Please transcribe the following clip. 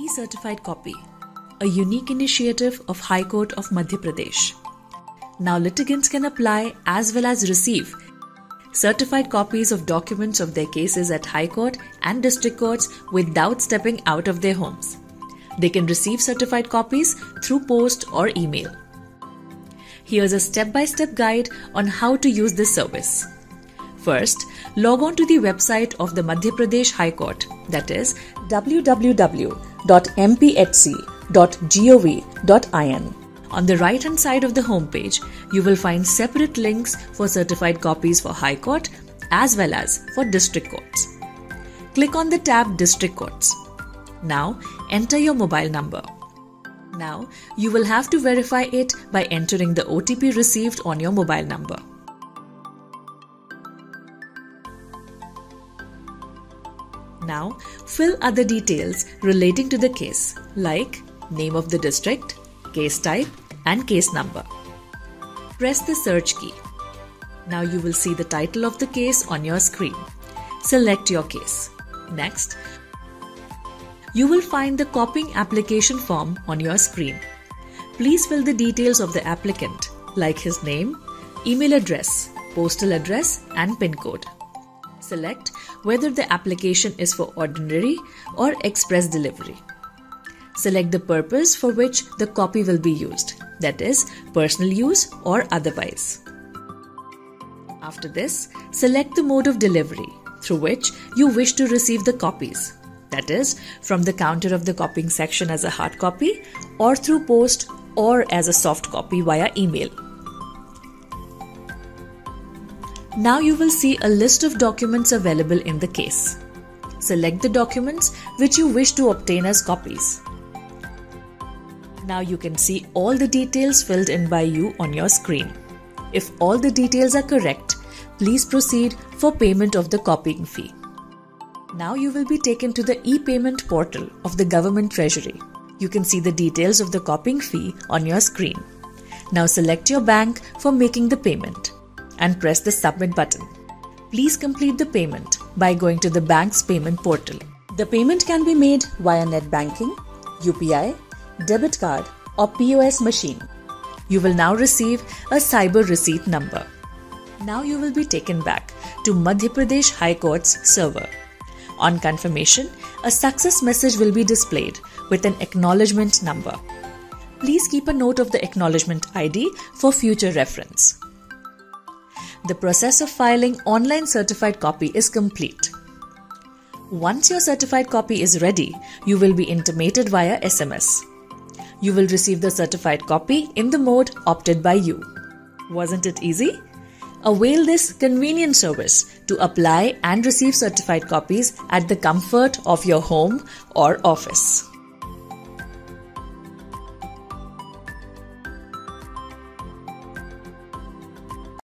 E-Certified Copy, a unique initiative of High Court of Madhya Pradesh. Now litigants can apply as well as receive certified copies of documents of their cases at High Court and District Courts without stepping out of their homes. They can receive certified copies through post or email. Here's a step by step guide on how to use this service. First, log on to the website of the Madhya Pradesh High Court, that is www.mphc.gov.in. On the right hand side of the homepage, you will find separate links for certified copies for High Court as well as for District Courts. Click on the tab District Courts. Now, enter your mobile number. Now, you will have to verify it by entering the OTP received on your mobile number. Now, fill other details relating to the case like name of the district, case type, and case number. Press the search key. Now you will see the title of the case on your screen. Select your case. Next, you will find the copying application form on your screen. Please fill the details of the applicant like his name, email address, postal address, and PIN code. Select whether the application is for ordinary or express delivery. Select the purpose for which the copy will be used, that is, personal use or otherwise. After this, select the mode of delivery through which you wish to receive the copies, that is, from the counter of the copying section as a hard copy or through post or as a soft copy via email. Now you will see a list of documents available in the case. Select the documents which you wish to obtain as copies. Now you can see all the details filled in by you on your screen. If all the details are correct, please proceed for payment of the copying fee. Now you will be taken to the e-payment portal of the government treasury. You can see the details of the copying fee on your screen. Now select your bank for making the payment and press the submit button. Please complete the payment by going to the bank's payment portal. The payment can be made via net banking, UPI, debit card, or POS machine. You will now receive a cyber receipt number. Now you will be taken back to Madhya Pradesh High Court's server. On confirmation, a success message will be displayed with an acknowledgement number. Please keep a note of the acknowledgement ID for future reference. The process of filing online certified copy is complete. Once your certified copy is ready, you will be intimated via SMS. You will receive the certified copy in the mode opted by you. Wasn't it easy? Avail this convenient service to apply and receive certified copies at the comfort of your home or office.